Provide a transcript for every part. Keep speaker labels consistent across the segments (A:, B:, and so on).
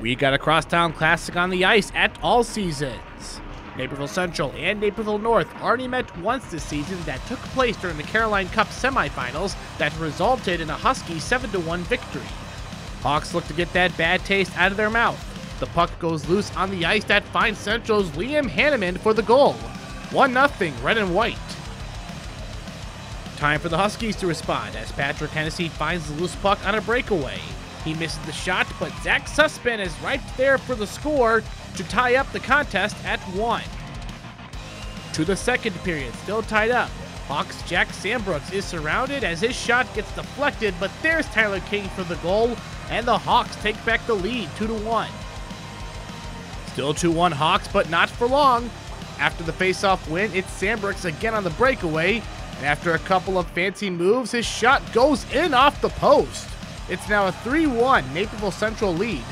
A: We got a crosstown classic on the ice at all seasons. Naperville Central and Naperville North already met once this season that took place during the Carillon Cup semifinals that resulted in a Husky 7-1 victory. Hawks look to get that bad taste out of their mouth. The puck goes loose on the ice that finds Central's Liam Hannemann for the goal. 1-0, red and white. Time for the Huskies to respond as Patrick Hennessy finds the loose puck on a breakaway. He misses the shot, but Zach Zuspann is right there for the score to tie up the contest at one. To the second period, still tied up. Hawks Jack Sambrooks is surrounded as his shot gets deflected, but there's Tyler King for the goal, and the Hawks take back the lead 2 to 1. Still 2 1 Hawks, but not for long. After the faceoff win, it's Sambrooks again on the breakaway, and after a couple of fancy moves, his shot goes in off the post. It's now a 3 1 Naperville Central lead.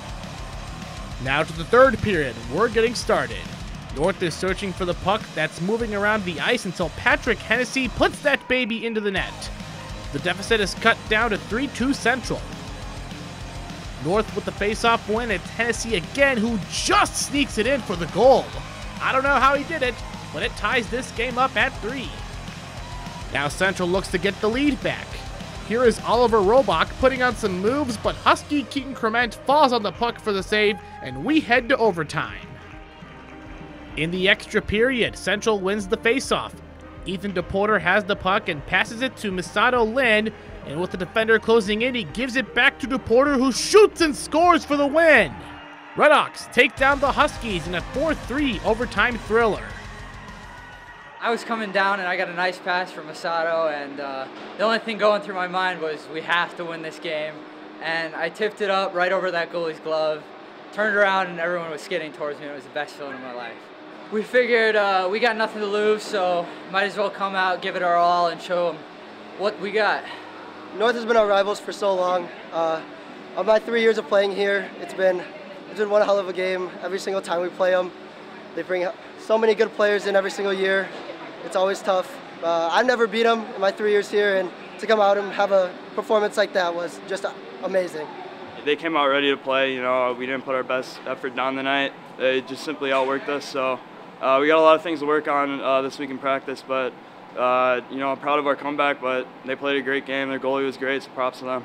A: Now to the third period, we're getting started. North is searching for the puck that's moving around the ice until Patrick Hennessy puts that baby into the net. The deficit is cut down to 3 2 Central. North with the faceoff win, it's Hennessy again who just sneaks it in for the goal. I don't know how he did it, but it ties this game up at 3. Now Central looks to get the lead back. Here is Oliver Robach putting on some moves, but Husky Keaton Crement falls on the puck for the save, and we head to overtime. In the extra period, Central wins the faceoff. Ethan DePorter has the puck and passes it to Misato Lin, and with the defender closing in, he gives it back to DePorter, who shoots and scores for the win. Redhawks take down the Huskies in a 4-3 overtime thriller.
B: I was coming down and I got a nice pass from Masato, and uh, the only thing going through my mind was we have to win this game. And I tipped it up right over that goalie's glove, turned around, and everyone was skidding towards me. It was the best feeling of my life. We figured uh, we got nothing to lose, so might as well come out, give it our all, and show them what we got.
C: North has been our rivals for so long. Uh, of my three years of playing here, it's been it's been one hell of a game every single time we play them. They bring so many good players in every single year, it's always tough. Uh, I've never beat them in my three years here, and to come out and have a performance like that was just amazing.
D: They came out ready to play. You know, we didn't put our best effort down the night. They just simply outworked us. So uh, we got a lot of things to work on uh, this week in practice. But uh, you know, I'm proud of our comeback. But they played a great game. Their goalie was great. So props to them.